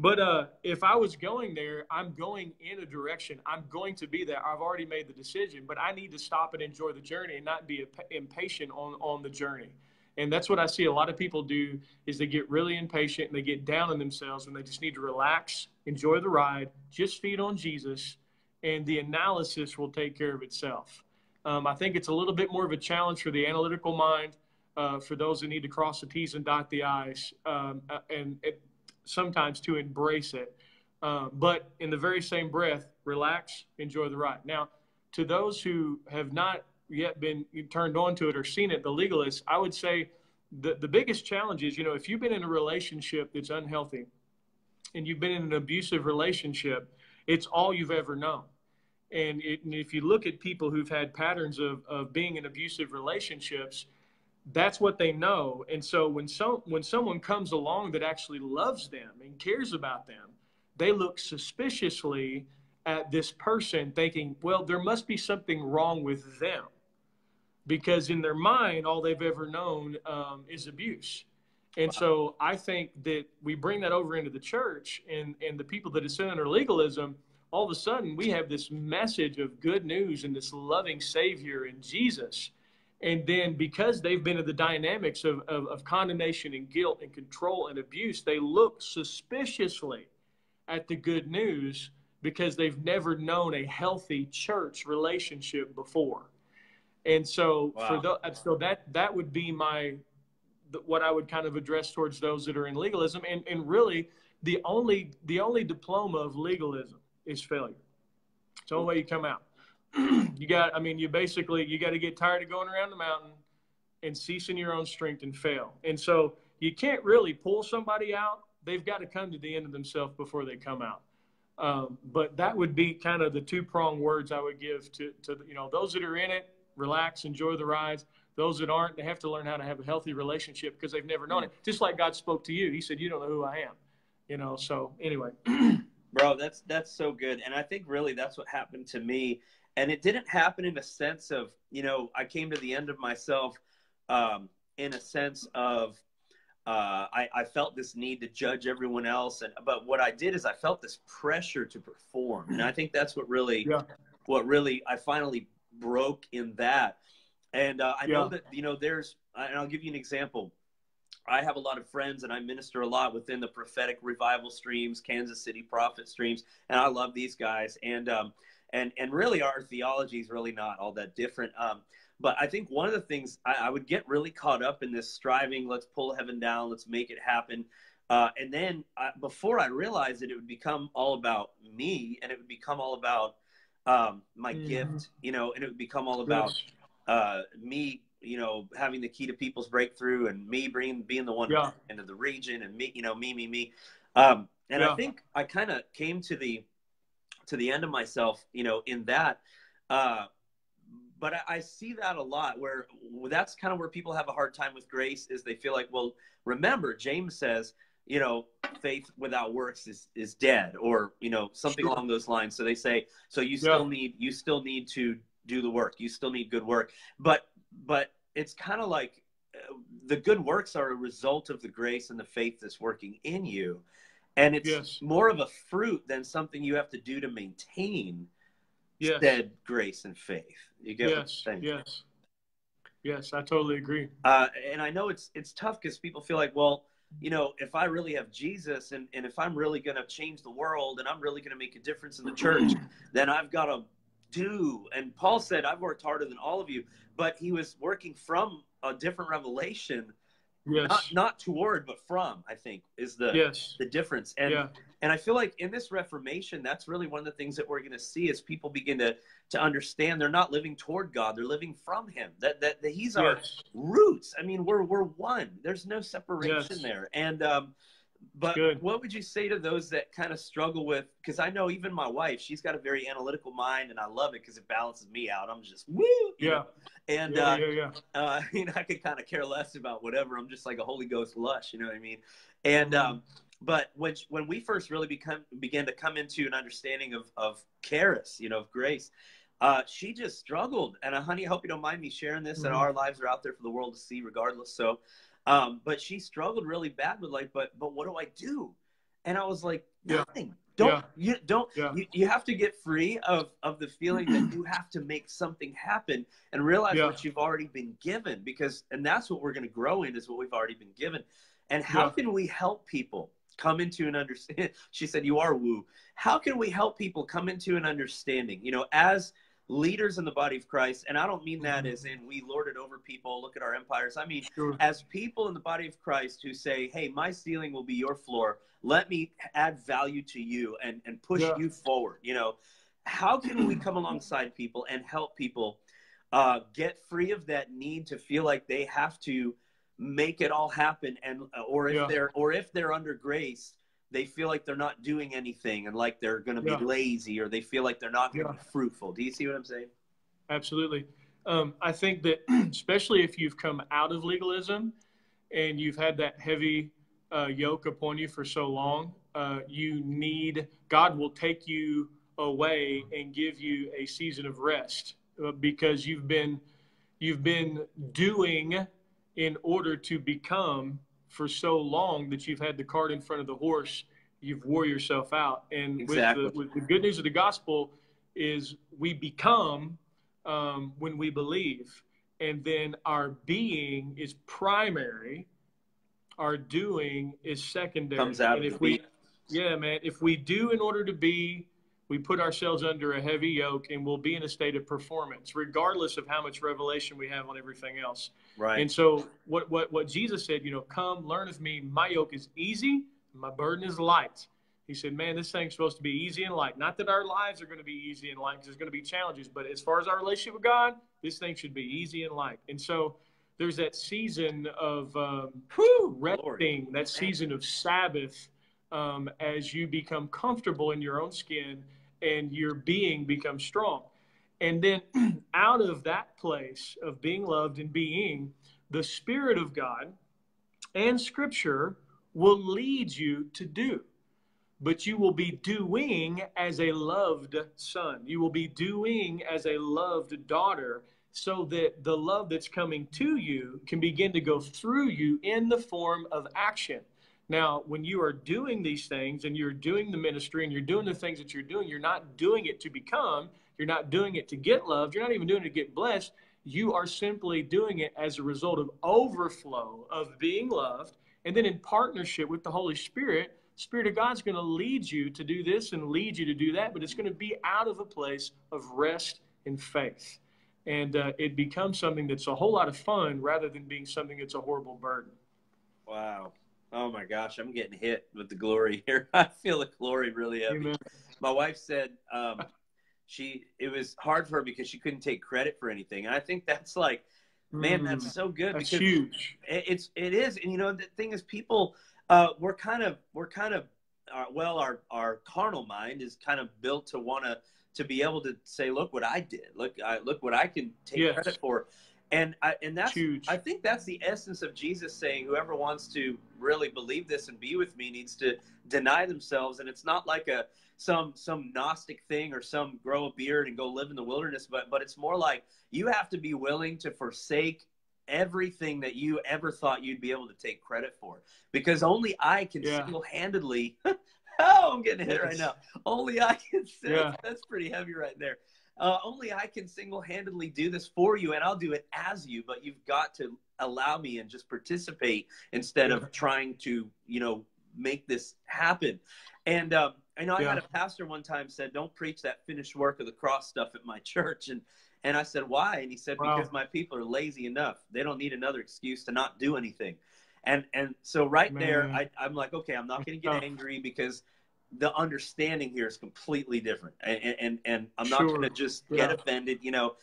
But uh, if I was going there, I'm going in a direction. I'm going to be there. I've already made the decision, but I need to stop and enjoy the journey and not be impatient on, on the journey. And that's what I see a lot of people do is they get really impatient and they get down on themselves and they just need to relax, enjoy the ride, just feed on Jesus, and the analysis will take care of itself. Um, I think it's a little bit more of a challenge for the analytical mind, uh, for those that need to cross the T's and dot the I's, um, uh, and it, sometimes to embrace it. Uh, but in the very same breath, relax, enjoy the ride. Now, to those who have not yet been turned on to it or seen it, the legalists, I would say the, the biggest challenge is, you know, if you've been in a relationship that's unhealthy and you've been in an abusive relationship, it's all you've ever known. And, it, and, if you look at people who've had patterns of, of being in abusive relationships, that's what they know. And so when some when someone comes along that actually loves them and cares about them, they look suspiciously at this person thinking, well, there must be something wrong with them. Because in their mind, all they've ever known um, is abuse. And wow. so I think that we bring that over into the church and, and the people that sitting under legalism – all of a sudden we have this message of good news and this loving Savior in Jesus. And then because they've been in the dynamics of, of, of condemnation and guilt and control and abuse, they look suspiciously at the good news because they've never known a healthy church relationship before. And so wow. for the, so that that would be my what I would kind of address towards those that are in legalism. And, and really, the only, the only diploma of legalism is failure. It's the only way you come out. you got, I mean, you basically, you got to get tired of going around the mountain and ceasing your own strength and fail. And so you can't really pull somebody out. They've got to come to the end of themselves before they come out. Um, but that would be kind of the two prong words I would give to, to, you know, those that are in it, relax, enjoy the rides. Those that aren't, they have to learn how to have a healthy relationship because they've never known it. Just like God spoke to you. He said, you don't know who I am, you know? So anyway. Bro, that's, that's so good. And I think really that's what happened to me. And it didn't happen in a sense of, you know, I came to the end of myself um, in a sense of, uh, I, I, felt this need to judge everyone else, and but what I did is I felt this pressure to perform, and I think that's what really, yeah. what really I finally broke in that. And uh, I yeah. know that you know there's, and I'll give you an example. I have a lot of friends, and I minister a lot within the prophetic revival streams, Kansas City prophet streams, and I love these guys. And um, and and really, our theology is really not all that different. Um, but I think one of the things I, I, would get really caught up in this striving, let's pull heaven down, let's make it happen. Uh, and then uh, before I realized it, it would become all about me and it would become all about um, my mm-hmm. gift, you know, and it would become all about uh, me, you know, having the key to people's breakthrough and me being, being the one yeah. into the region and me, you know, me, me, me. Um, and yeah. I think I kind of came to the, to the end of myself, you know, in that, uh, but I, I, see that a lot where that's kind of where people have a hard time with grace is they feel like, well, remember, James says, you know, faith without works is, is dead or, you know, something sure. along those lines. So they say, so you still need, you still need to do the work. You still need good work. But, but it's kind of like uh, the good works are a result of the grace and the faith that's working in you. And it's yes. more of a fruit than something you have to do to maintain yes. instead grace and faith. You get yes, Yes. Yes, I totally agree. Uh, and I know it's it's tough because people feel like, well, you know, if I really have Jesus and, and if I'm really going to change the world and I'm really going to make a difference in the church, then I've got to do. And Paul said, I've worked harder than all of you, but he was working from a different revelation yes. not not toward but from i think is the yes. the difference and yeah. and i feel like in this reformation that's really one of the things that we're going to see as people begin to to understand they're not living toward god they're living from him that that, that he's our roots i mean we're we're one there's no separation yes. there and um but Good. what would you say to those that kind of struggle with? Because I know even my wife, she's got a very analytical mind, and I love it because it balances me out. I'm just woo, yeah, know? and yeah, uh, yeah, yeah. Uh, you know, I could kind of care less about whatever. I'm just like a Holy Ghost lush, you know what I mean? And mm-hmm. um, but when when we first really become began to come into an understanding of of charis, you know, of grace. Uh, she just struggled, and uh, honey, I hope you don't mind me sharing this. Mm-hmm. And our lives are out there for the world to see, regardless. So, um, but she struggled really bad with like, but but what do I do? And I was like, nothing. Yeah. Don't yeah. you don't yeah. you, you have to get free of of the feeling that you have to make something happen and realize what you've already been given because and that's what we're going to grow in is what we've already been given. And how can we help people come into an understanding? She said, "You are woo." How can we help people come into an understanding? You know, as leaders in the body of Christ, and I don't mean that mm-hmm. as in we lord it over people, look at our empires. I mean, sure. as people in the body of Christ who say, hey, my ceiling will be your floor. Let me add value to you and, and push yeah. you forward. You know, how can we come alongside people and help people uh, get free of that need to feel like they have to make it all happen and or if yeah. they're or if they're under grace they feel like they're not doing anything and like they're going to be yeah. lazy or they feel like they're not going to yeah. be fruitful. Do you see what I'm saying? Absolutely. Um, I think that especially if you've come out of legalism and you've had that heavy uh, yoke upon you for so long, uh, you need God will take you away and give you a season of rest uh, because you've been you've been doing in order to become for so long that you've had the cart in front of the horse, you've wore yourself out. And exactly. with, the, with the good news of the gospel is we become um, when we believe, and then our being is primary, our doing is secondary. Comes out and if we, yeah, man, if we do in order to be, we put ourselves under a heavy yoke and we'll be in a state of performance, regardless of how much revelation we have on everything else. Right. And so what what what Jesus said, you know, come learn of me. My yoke is easy, my burden is light. He said, man, this thing's supposed to be easy and light. Not that our lives are going to be easy and light because there's going to be challenges, but as far as our relationship with God, this thing should be easy and light. And so there's that season of um, Whew, resting, that season of Sabbath um, as you become comfortable in your own skin and your being becomes strong. And then out of that place of being loved and being, the Spirit of God and Scripture will lead you to do. But you will be doing as a loved son. You will be doing as a loved daughter so that the love that's coming to you can begin to go through you in the form of action. Now, when you are doing these things and you're doing the ministry and you're doing the things that you're doing, you're not doing it to become, you're not doing it to get loved, you're not even doing it to get blessed. You are simply doing it as a result of overflow of being loved. And then in partnership with the Holy Spirit, Spirit of God's going to lead you to do this and lead you to do that, but it's going to be out of a place of rest and faith. And uh, it becomes something that's a whole lot of fun rather than being something that's a horrible burden. Wow. Oh my gosh, I'm getting hit with the glory here. I feel the glory really heavy. Amen. My wife said um, she it was hard for her because she couldn't take credit for anything, and I think that's like, man, Mm, that's so good that's because huge. it- it's it is, and you know the thing is, people uh, we're kind of we're kind of uh, well, our our carnal mind is kind of built to want to to be able to say, look what I did, look I, look what I can take Yes. credit for, and I and that's huge. I think that's the essence of Jesus saying, whoever wants to really believe this and be with me needs to deny themselves. And it's not like a some some Gnostic thing or some grow a beard and go live in the wilderness, but but it's more like you have to be willing to forsake everything that you ever thought you'd be able to take credit for. Because only I can Yeah. single handedly Oh, I'm getting hit right now. Only I can. Yeah. That's pretty heavy right there. Uh, only I can single handedly do this for you, and I'll do it as you, but you've got to allow me and just participate instead of trying to, you know, make this happen. And um, I know I had a pastor one time said, "Don't preach that finished work of the cross stuff at my church," and and I said, "Why?" And he said, Wow. "Because my people are lazy enough; they don't need another excuse to not do anything." And and so right there, I, I'm like, okay, I'm not going to get angry because the understanding here is completely different, and and, and I'm not Sure. going to just get Yeah. offended, you know.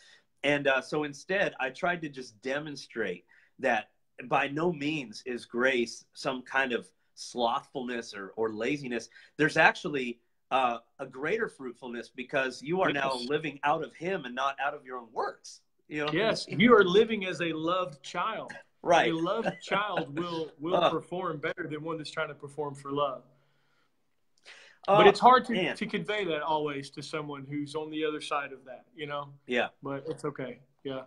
And uh, so instead, I tried to just demonstrate that by no means is grace some kind of slothfulness or, or laziness. There's actually uh, a greater fruitfulness because you are now living out of Him and not out of your own works. You know. Yes, you are living as a loved child. Right. A loved child will will Uh. perform better than one that's trying to perform for love. But it's hard to, man. to convey that always to someone who's on the other side of that, you know. Yeah. But it's okay. Yeah.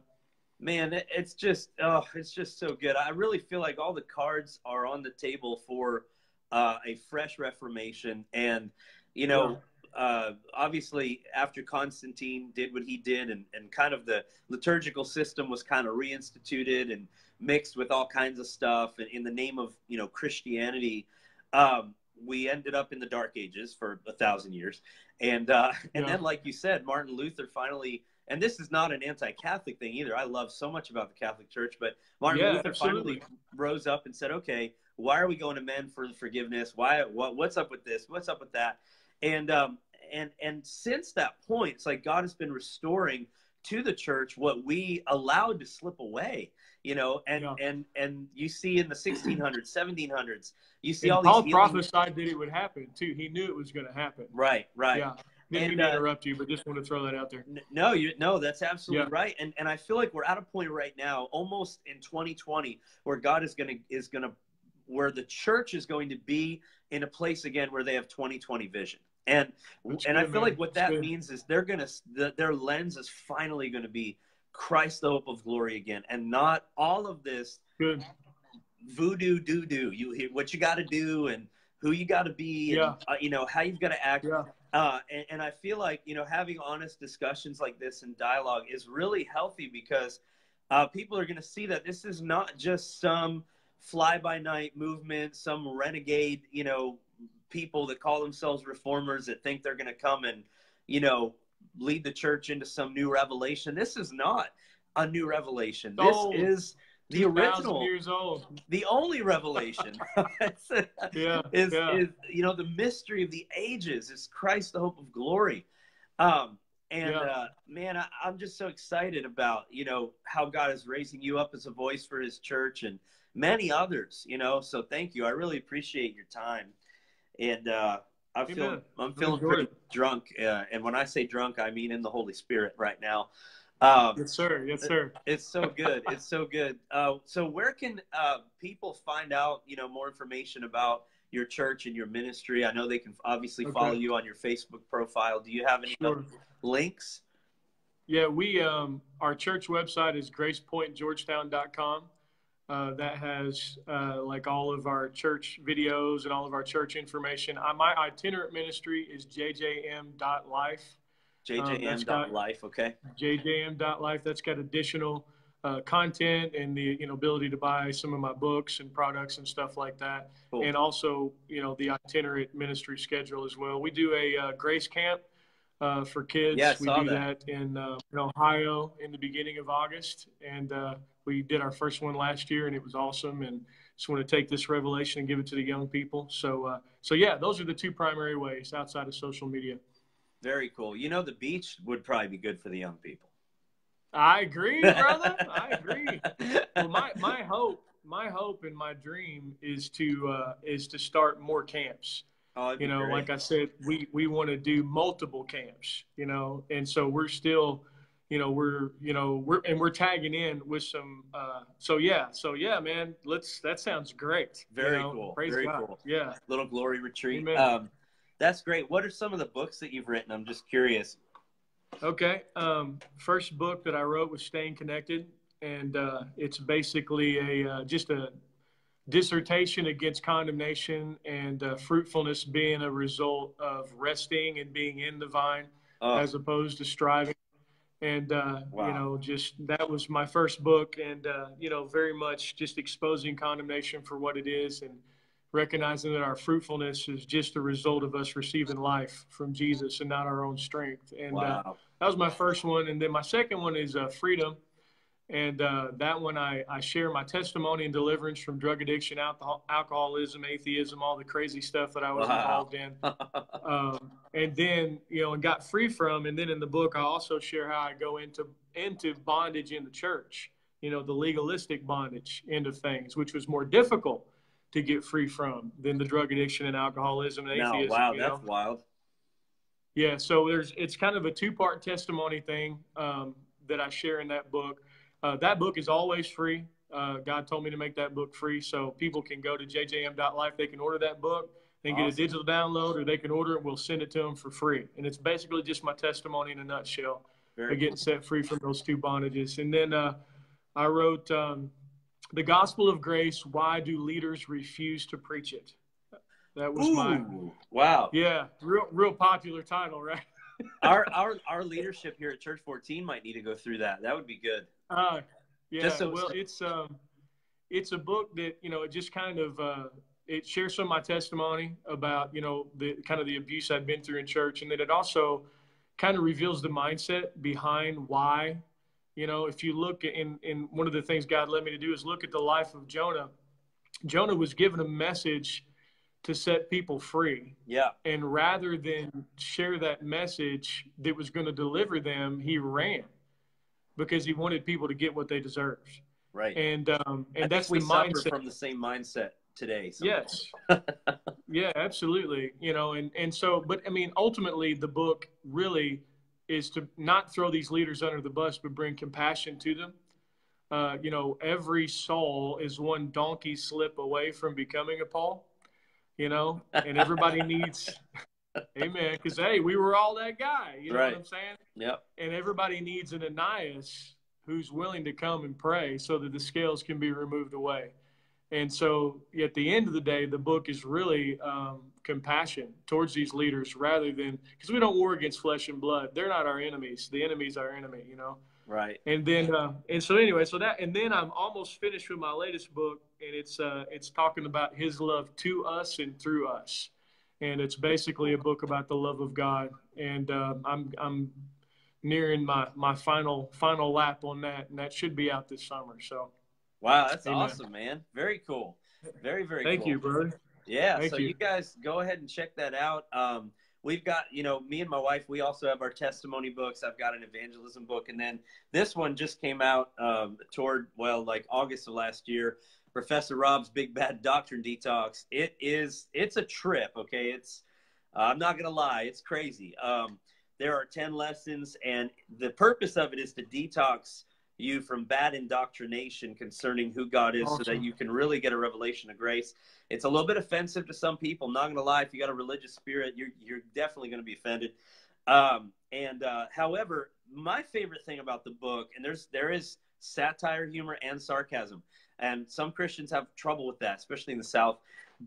Man, it's just oh, it's just so good. I really feel like all the cards are on the table for uh, a fresh reformation, and you know, uh, obviously after Constantine did what he did, and and kind of the liturgical system was kind of reinstituted and mixed with all kinds of stuff, and in the name of you know Christianity, um, we ended up in the Dark Ages for a thousand years, and uh, and Yeah. then like you said, Martin Luther finally and this is not an anti-Catholic thing either. I love so much about the Catholic Church, but Martin Yeah, Luther absolutely. finally rose up and said, "Okay, why are we going to men for forgiveness? Why? What? What's up with this? What's up with that?" And um, and and since that point, it's like God has been restoring to the church what we allowed to slip away. You know, and Yeah. and and you see in the 1600s, 1700s, you see And all Paul these healing- prophesied that it would happen too. He knew it was going to happen. Right, right. Yeah. Didn't And, mean uh, interrupt you, but just want to throw that out there. No, you no, that's absolutely Yeah. right. And and I feel like we're at a point right now, almost in 2020, where God is gonna is gonna where the church is going to be in a place again where they have 2020 vision. And That's and I feel man. like what That's that good. means is they're gonna the, their lens is finally gonna be Christ, the hope of glory again, and not all of this Good. voodoo doo doo. You hear what you got to do and who you got to be, and uh, you know how you've got to act. Yeah. Uh, and, and I feel like you know having honest discussions like this and dialogue is really healthy because uh, people are going to see that this is not just some fly by night movement, some renegade, you know, people that call themselves reformers that think they're going to come and you know, lead the church into some new revelation. This is not a new revelation. This Oh, is the original, years old. the only revelation. Yeah, is, yeah. is you know the mystery of the ages is Christ, the hope of glory. Um, and Yeah. uh, man, I, I'm just so excited about you know how God is raising you up as a voice for His church and many others. You know, so thank you. I really appreciate your time, and uh, I feel Amen. I'm feeling pretty drunk. Uh, and when I say drunk, I mean in the Holy Spirit right now. Um, Yes, sir. Yes, sir. it's so good. It's so good. Uh, so where can uh, people find out, you know, more information about your church and your ministry? I know they can obviously Okay. follow you on your Facebook profile. Do you have any Sure. links? Yeah, we um, our church website is gracepointgeorgetown.com. Uh, that has uh, like all of our church videos and all of our church information. Uh, my itinerant ministry is jjm.life. Um, JJM.life, okay? jjm.life. That's got additional uh, content and the you know ability to buy some of my books and products and stuff like that, Cool. and also you know the itinerant ministry schedule as well. We do a uh, grace camp uh, for kids. Yeah, we do that. that, in, uh, in Ohio in the beginning of August, and uh, we did our first one last year, and it was awesome. And just want to take this revelation and give it to the young people. So, uh, so yeah, those are the two primary ways outside of social media. Very cool. You know, the beach would probably be good for the young people. I agree, brother. I agree. Well, my, my hope, my hope and my dream is to uh, is to start more camps. Oh, You know, great. like I said, we we want to do multiple camps. You know, and so we're still, you know, we're you know we're and we're tagging in with some. Uh, so yeah, so yeah, man. Let's that sounds great. you Very know? cool. Praise Very God. cool. Yeah. Little Glory Retreat. Amen. Um, that's great. What are some of the books that you've written? I'm just curious. Okay. Um, first book that I wrote was Staying Connected, and uh, it's basically a uh, just a dissertation against condemnation and uh, fruitfulness being a result of resting and being in the vine Oh, as opposed to striving. And uh, Wow. you know, just that was my first book, and uh, you know, very much just exposing condemnation for what it is, and recognizing that our fruitfulness is just a result of us receiving life from Jesus and not our own strength. And uh, that was my first one, and then my second one is uh, freedom, and uh, that one I, I share my testimony and deliverance from drug addiction, alcohol, alcoholism, atheism, all the crazy stuff that I was Wow. involved in, um, and then you know and got free from, and then in the book I also share how I go into into bondage in the church, you know the legalistic bondage end of things, which was more difficult to get free from than the drug addiction and alcoholism and no, atheism. wow, you know? that's wild. Yeah, so there's it's kind of a two part testimony thing um, that I share in that book. Uh, that book is always free. Uh, God told me to make that book free, so people can go to jjm.life. They can order that book, they can get a digital download, or they can order it. We'll send it to them for free, and it's basically just my testimony in a nutshell Very getting set free from those two bondages. And then uh, I wrote um, the Gospel of Grace. Why do leaders refuse to preach it? That was Ooh, my wow. yeah, real real popular title, right? Our our our leadership here at Church 14 might need to go through that. That would be good. Uh, yeah. So- well, it's um, it's a book that you know it just kind of uh, it shares some of my testimony about you know the kind of the abuse I've been through in church, and then it also kind of reveals the mindset behind why. You know, if you look in in one of the things God led me to do is look at the life of Jonah. Jonah was given a message to set people free. Yeah. And rather than share that message that was going to deliver them, he ran because he wanted people to get what they deserved. Right. And um, and that's we the mindset. from the same mindset today. sometimes. Yes. yeah, absolutely. You know, and and so, but I mean, ultimately, the book really is to not throw these leaders under the bus, but bring compassion to them. Uh, you know, every Saul is one donkey slip away from becoming a Paul. You know, and everybody needs, amen. Because hey, we were all that guy. You know Right. what I'm saying? Yep. and everybody needs an Ananias who's willing to come and pray so that the scales can be removed away. And so, at the end of the day, the book is really um, compassion towards these leaders rather than because we don't war against flesh and blood. They're not our enemies. The enemy's our enemy, you know. Right. And then, uh, and so anyway, so that, and then I'm almost finished with my latest book, and it's uh, it's talking about His love to us and through us, and it's basically a book about the love of God. And uh, I'm I'm nearing my my final final lap on that, and that should be out this summer. So. Wow, that's Amen. awesome, man. Very cool. Very very. Thank cool. you, brother. Yeah. Thank so you. you guys go ahead and check that out. Um, we've got you know me and my wife we also have our testimony books i've got an evangelism book and then this one just came out um, toward well like august of last year Professor Rob's Big Bad Doctrine Detox. It is it's a trip. Okay, it's uh, I'm not gonna lie, it's crazy. Um, there are ten lessons, and the purpose of it is to detox you from bad indoctrination concerning who God is, awesome. so that you can really get a revelation of grace. It's a little bit offensive to some people. I'm not gonna lie, if you got a religious spirit, you're you're definitely gonna be offended. Um, and uh, however, my favorite thing about the book, and there's there is satire, humor, and sarcasm. And some Christians have trouble with that, especially in the South.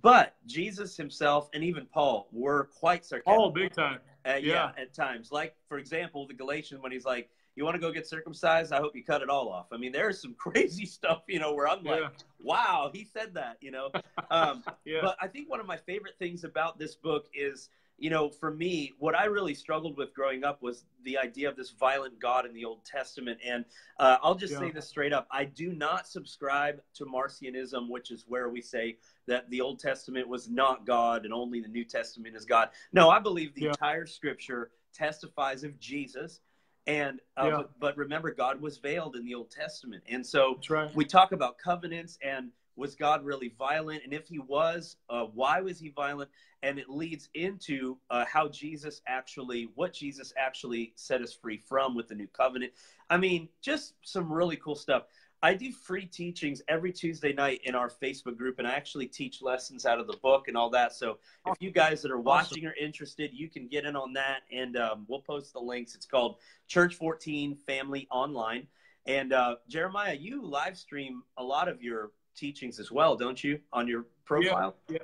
But Jesus himself and even Paul were quite sarcastic. Oh, big time. Uh, yeah. yeah, at times. Like, for example, the Galatians, when he's like, you want to go get circumcised? I hope you cut it all off. I mean, there's some crazy stuff, you know, where I'm like, yeah. wow, he said that, you know. Um, yeah. But I think one of my favorite things about this book is – you know, for me, what I really struggled with growing up was the idea of this violent God in the Old Testament. And uh, I'll just yeah. say this straight up I do not subscribe to Marcionism, which is where we say that the Old Testament was not God and only the New Testament is God. No, I believe the entire scripture testifies of Jesus. And uh, yeah. but, but, remember, God was veiled in the Old Testament, and so right. we talk about covenants and was God really violent? And if he was, uh, why was he violent? And it leads into uh, how Jesus actually, what Jesus actually set us free from with the new covenant. I mean, just some really cool stuff. I do free teachings every Tuesday night in our Facebook group, and I actually teach lessons out of the book and all that. So if you guys that are watching are interested, you can get in on that, and um, we'll post the links. It's called Church 14 Family Online. And uh, Jerimiah, you live stream a lot of your teachings as well, don't you, on your profile? Yeah.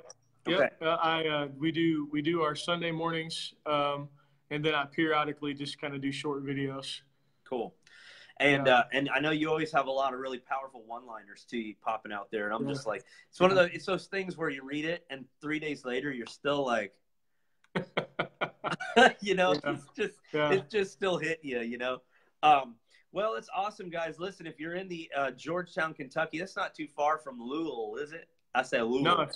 yeah. Okay. Uh, I uh, we do we do our Sunday mornings, um, and then I periodically just kind of do short videos. Cool. And yeah. uh, and I know you always have a lot of really powerful one-liners too popping out there, and I'm yeah. just like, it's one of those it's those things where you read it, and three days later you're still like, you know, yeah. it's just it just still hit you, you know. Um, well, it's awesome, guys. Listen, if you're in the uh, Georgetown, Kentucky, that's not too far from Louisville, is it? I say Louisville. No,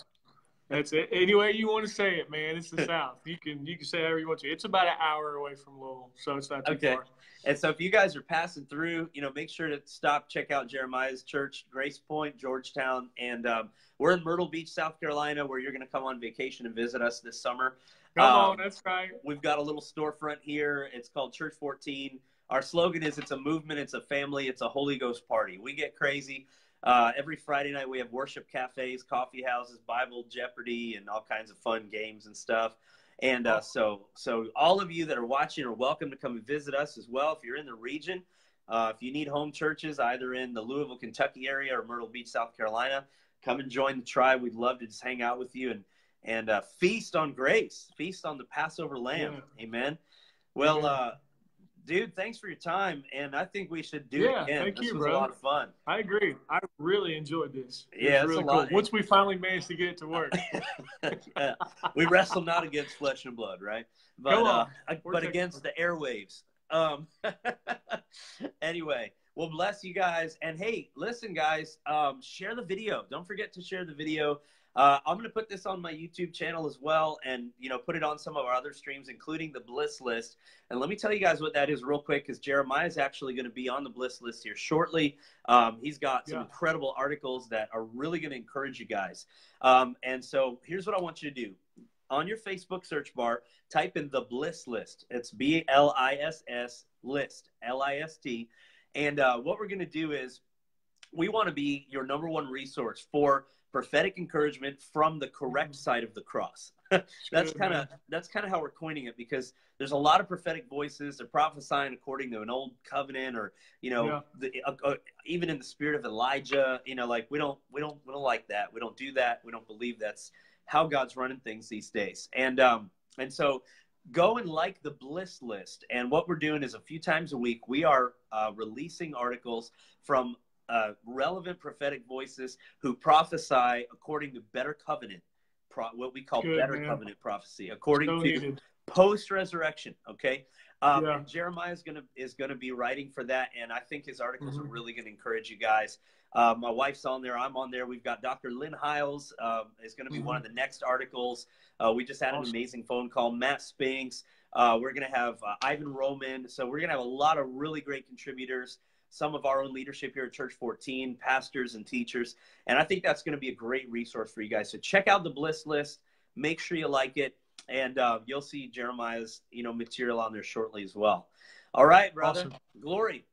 that's it. Any way you want to say it, man. It's the South. You can you can say however you want to. It's about an hour away from Louisville, so it's not too okay. far. And so, if you guys are passing through, you know, make sure to stop, check out Jerimiah's church, Grace Point, Georgetown, and um, we're in Myrtle Beach, South Carolina, where you're going to come on vacation and visit us this summer. Come um, on, that's right. We've got a little storefront here. It's called Church 14 our slogan is it's a movement, it's a family, it's a Holy Ghost party. We get crazy. Uh, every Friday night we have worship cafes, coffee houses, Bible Jeopardy, and all kinds of fun games and stuff. And uh, so, so all of you that are watching are welcome to come and visit us as well. If you're in the region, uh, if you need home churches, either in the Louisville, Kentucky area or Myrtle Beach, South Carolina, come and join the tribe. We'd love to just hang out with you and and uh, feast on grace, feast on the Passover Lamb. Yeah. Amen. Well, uh, dude, thanks for your time, and I think we should do yeah, it again. Thank this you, was bro. a lot of fun. I agree. I really enjoyed this. It yeah, really cool. Once we finally managed to get it to work, yeah. we wrestle not against flesh and blood, right? But uh, but against the airwaves. Um, anyway, well, bless you guys, and hey, listen, guys, um, share the video. Don't forget to share the video. Uh, I'm going to put this on my YouTube channel as well, and you know, put it on some of our other streams, including the Bliss List. And let me tell you guys what that is real quick, because Jerimiah is actually going to be on the Bliss List here shortly. Um, he's got some yeah. incredible articles that are really going to encourage you guys. Um, and so, here's what I want you to do: on your Facebook search bar, type in the Bliss List. It's B L I S S list, L I S T. And uh, what we're going to do is we want to be your number one resource for prophetic encouragement from the correct mm-hmm. side of the cross. that's kind of that's kind of how we're coining it because there's a lot of prophetic voices. They're prophesying according to an old covenant, or you know, yeah. the, uh, uh, even in the spirit of Elijah. You know, like we don't we don't we don't like that. We don't do that. We don't believe that's how God's running things these days. And um and so go and like the bliss list and what we're doing is a few times a week we are uh, releasing articles from uh, relevant prophetic voices who prophesy according to better covenant pro- what we call Good, better man. covenant prophecy, according So to needed. post resurrection. Okay, um, Yeah. and Jerimiah is gonna is gonna be writing for that, and I think his articles are Mhm. really gonna encourage you guys. Uh, my wife's on there. I'm on there. We've got Dr. Lynn Hiles um, is going to be one of the next articles. Uh, we just had an amazing phone call. Matt Spinks. Uh, we're going to have uh, Ivan Roman. So we're going to have a lot of really great contributors. Some of our own leadership here at Church 14, pastors and teachers, and I think that's going to be a great resource for you guys. So check out the Bliss list. Make sure you like it, and uh, you'll see Jerimiah's you know material on there shortly as well. All right, brother. Awesome. Glory.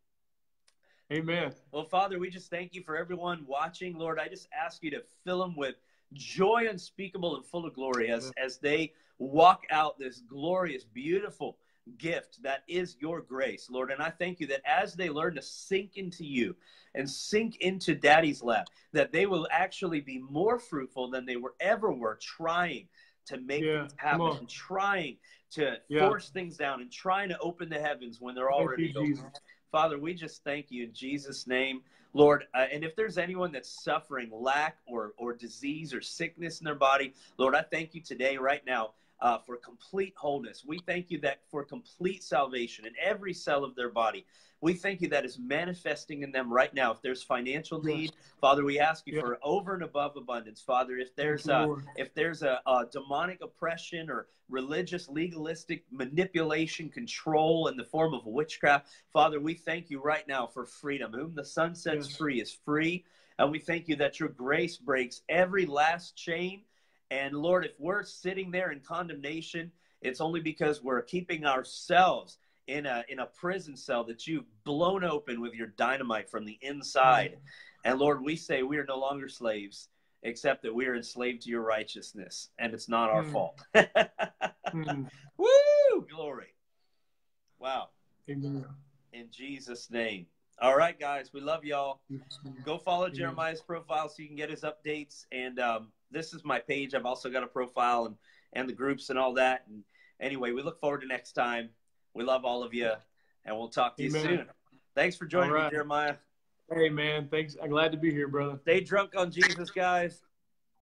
Amen. Well, Father, we just thank you for everyone watching. Lord, I just ask you to fill them with joy unspeakable and full of glory as, as they walk out this glorious, beautiful gift that is your grace, Lord. And I thank you that as they learn to sink into you and sink into Daddy's lap, that they will actually be more fruitful than they were ever were trying to make Yeah, things happen and trying to Yeah. force things down and trying to open the heavens when they're already open. Jesus. Father, we just thank you in Jesus' name, Lord. Uh, and if there's anyone that's suffering lack or, or disease or sickness in their body, Lord, I thank you today, right now, uh, for complete wholeness. We thank you that for complete salvation in every cell of their body. We thank you that is manifesting in them right now. If there's financial need, Father, we ask you Yeah. for over and above abundance, Father. If there's Lord. if there's a, a demonic oppression or religious legalistic manipulation control in the form of witchcraft father we thank you right now for freedom whom the Son sets Yes. free is free and we thank you that your grace breaks every last chain and lord if we're sitting there in condemnation it's only because we're keeping ourselves in a in a prison cell that you've blown open with your dynamite from the inside. And lord we say we are no longer slaves except that we are enslaved to your righteousness and it's not our Hmm. fault. Mm. woo! Glory. Wow. Amen. in jesus name. All right guys we love y'all. Go follow jerimiah's profile so you can get his updates. And um, this is my page i've also got a profile and and the groups and all that and anyway we look forward to next time we love all of you and we'll talk to you Amen. soon thanks for joining All me jerimiah Hey, man. Thanks. I'm glad to be here, brother. stay drunk on jesus guys